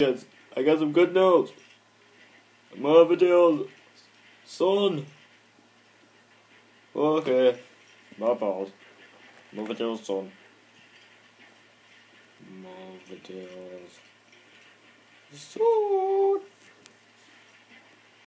Yes, I got some good news. Marvadale's son. Okay, my bad. Marvadale's son. Marvadale's son.